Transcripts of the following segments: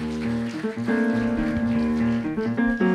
うん。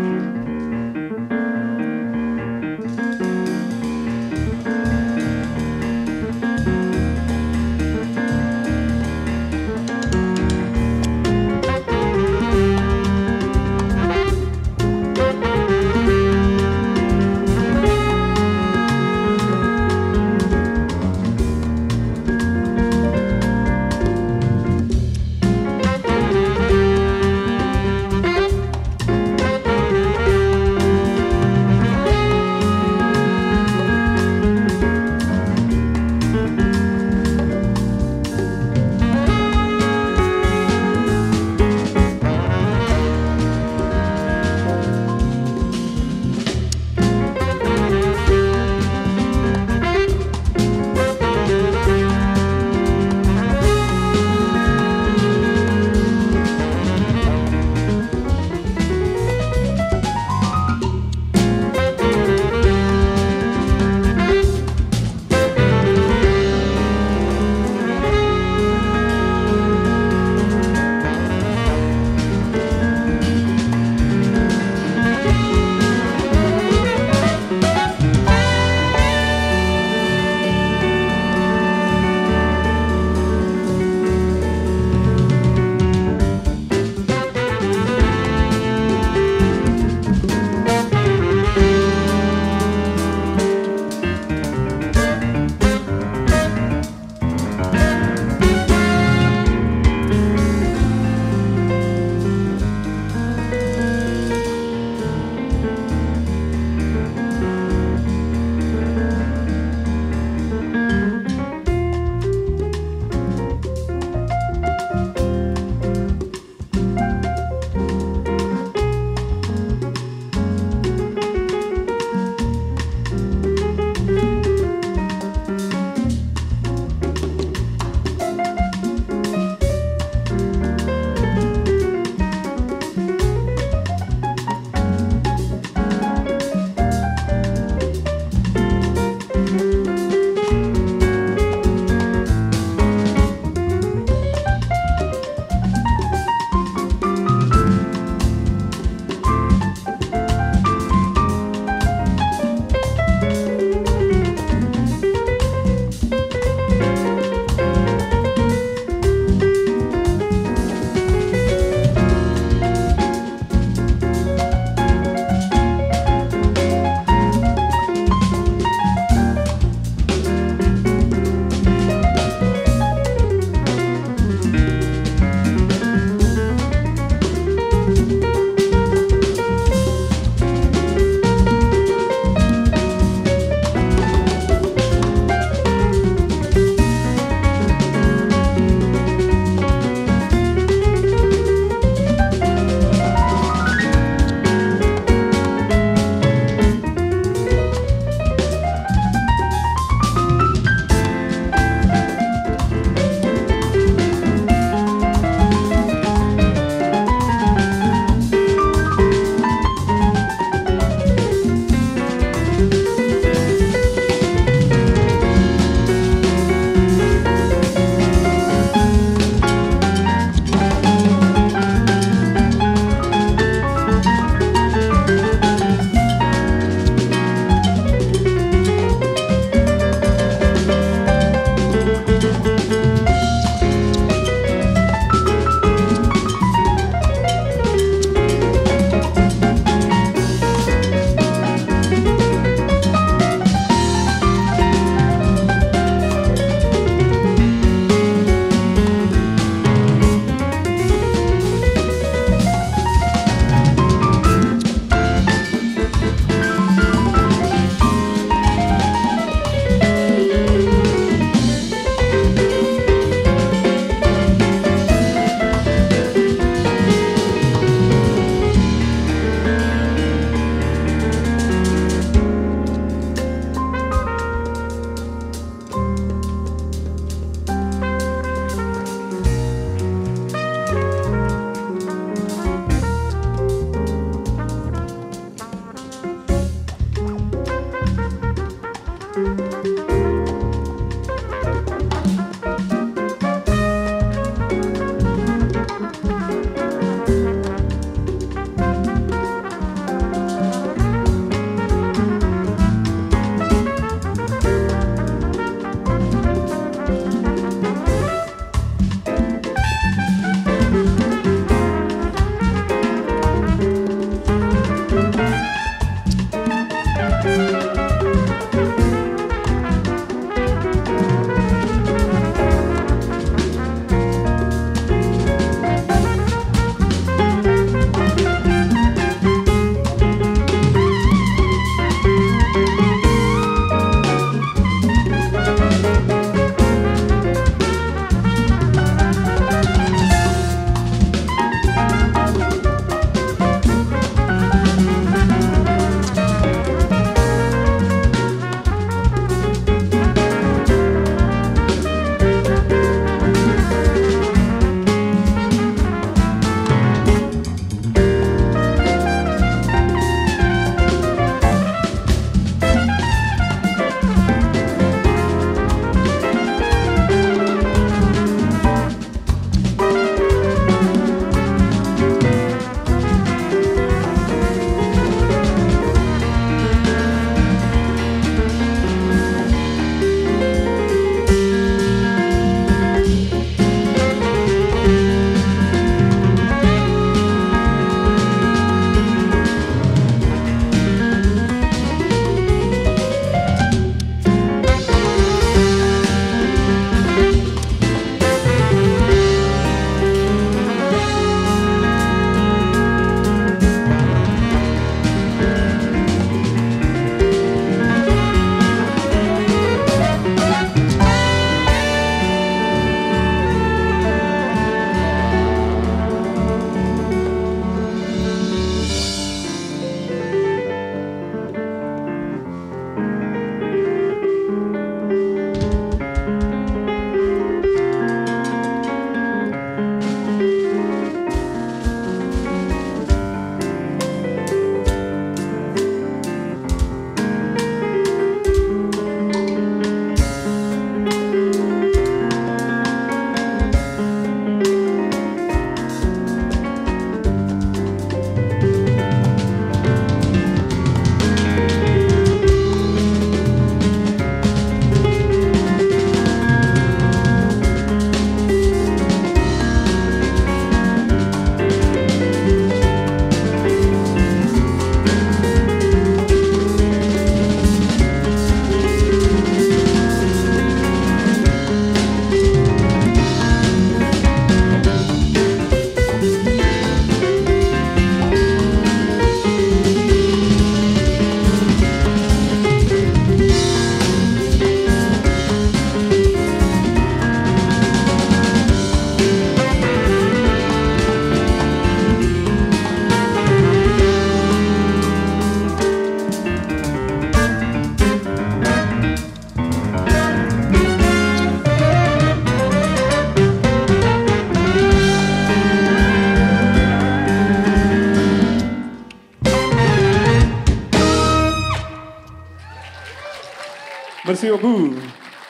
Merci beaucoup.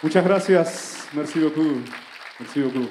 Muchas gracias. Merci beaucoup. Merci beaucoup.